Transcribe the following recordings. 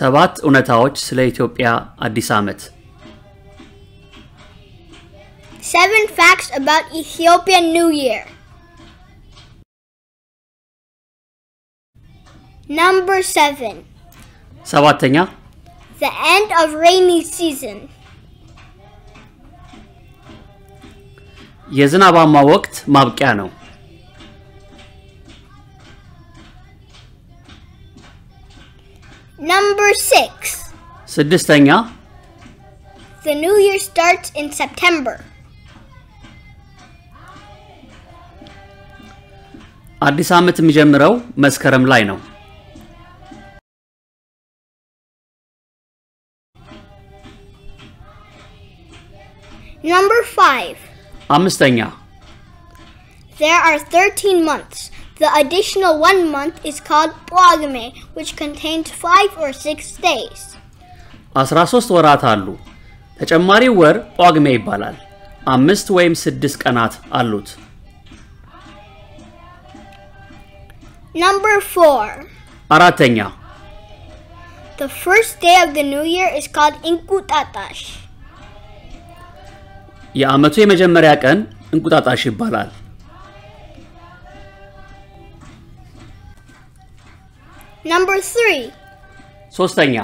ሰባት እውነታዎች ስለ ኢትዮጵያ አዲስ ዓመት። Seven facts about Ethiopian New Year. Number seven. ሰባተኛ The end of rainy season. የዝናባማ ወቅት ማብቂያ ነው። Number six. ስድስተኛ The new year starts in September. አዲስ ዓመት የሚጀምረው መስከረም ላይ ነው። Number five. አምስተኛ There are 13 months. The additional one month is called Pagume, which contains five or six days. 13 ወራት አሉ። ተጨማሪው ወር ጳጉሜ Number 4 አራተኛ The first day of the new year is called Enkutatash. የዓመቱ የመጀመሪያ ቀን እንቁጣጣሽ Number three. ሶስተኛ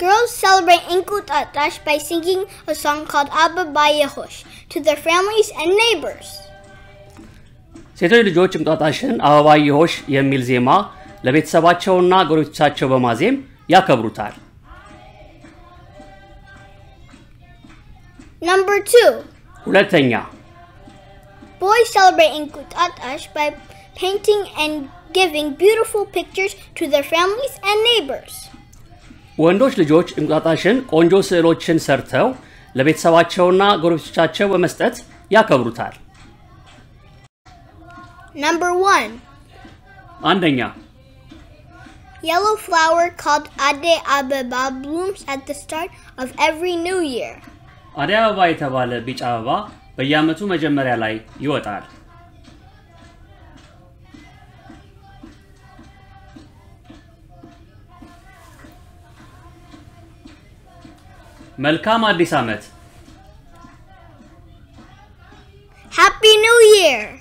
Girls celebrate Enkutatash by singing a song called Abba Bayehosh to their families and neighbors. ሴቶች ልጆች እንቁጣጣሽን አበባ የሆሽ የሚል ዜማ ለቤተሰባቸውና ጎረቤቶቻቸው በማዜም ያከብሩታል። ነምበር ቱ ሁለተኛ Boys celebrate Enkutatash by painting and giving beautiful pictures to their families and neighbors. ወንዶች ልጆች እንቁጣጣሽን ቆንጆ ስዕሎችን ሰርተው ለቤተሰባቸውና ጎረቤቶቻቸው በመስጠት ያከብሩታል። Number one. አንደኛ Yellow flower called Ade Abeba blooms at the start of every new year. አደይ አበባ የተባለ ቢጫ አበባ በየዓመቱ መጀመሪያ ላይ ይወጣል። መልካም አዲስ ዓመት! Happy New Year!